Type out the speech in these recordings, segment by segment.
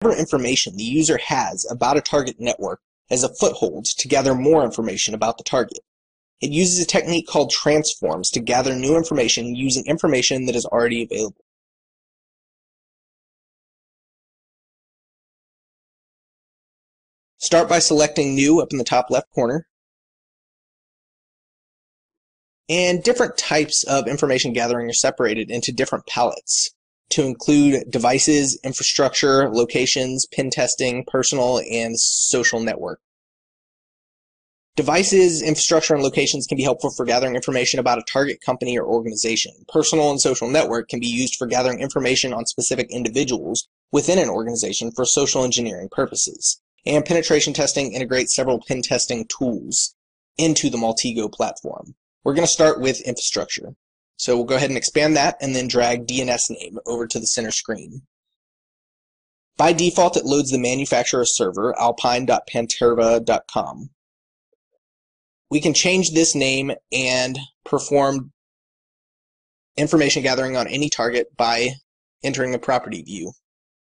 whatever information the user has about a target network as a foothold to gather more information about the target. It uses a technique called transforms to gather new information using information that is already available. Start by selecting New up in the top left corner. And different types of information gathering are separated into different palettes to include devices, infrastructure, locations, pen testing, personal, and social network. Devices, infrastructure, and locations can be helpful for gathering information about a target company or organization. Personal and social network can be used for gathering information on specific individuals within an organization for social engineering purposes. And penetration testing integrates several pen testing tools into the Maltego platform. We're going to start with infrastructure. So we'll go ahead and expand that and then drag DNS name over to the center screen. By default, it loads the manufacturer server, alpine.paterva.com we can change this name and perform information gathering on any target by entering a property view.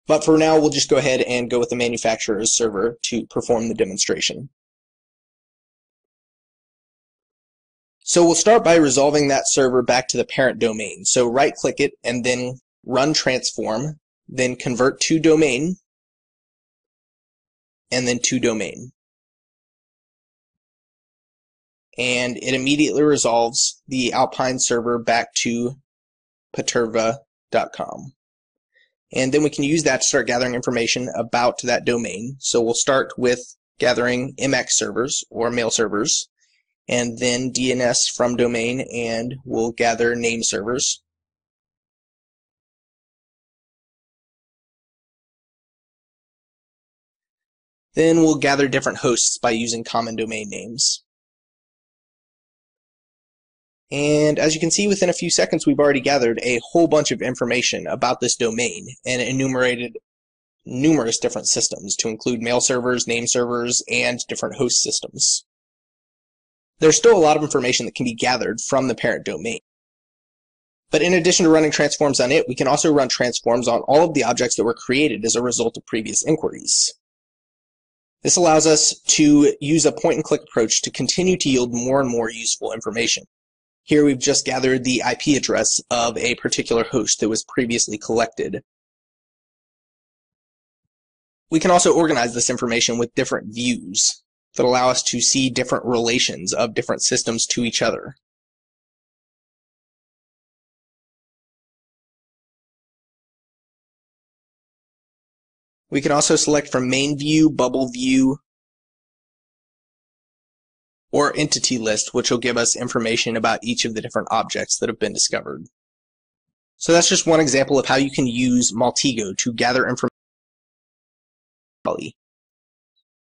But for now, we'll just go ahead and go with the manufacturer's server to perform the demonstration. So we'll start by resolving that server back to the parent domain. So right click it and then run transform, then convert to domain, and then to domain and it immediately resolves the Alpine server back to paterva.com. And then we can use that to start gathering information about that domain. So we'll start with gathering MX servers or mail servers, and then DNS from domain, and we'll gather name servers. Then we'll gather different hosts by using common domain names. And as you can see, within a few seconds, we've already gathered a whole bunch of information about this domain and enumerated numerous different systems to include mail servers, name servers, and different host systems. There's still a lot of information that can be gathered from the parent domain. But in addition to running transforms on it, we can also run transforms on all of the objects that were created as a result of previous inquiries. This allows us to use a point-and-click approach to continue to yield more and more useful information. Here we've just gathered the IP address of a particular host that was previously collected. We can also organize this information with different views that allow us to see different relations of different systems to each other. We can also select from main view, bubble view, or entity list, which will give us information about each of the different objects that have been discovered. So that's just one example of how you can use Maltego to gather information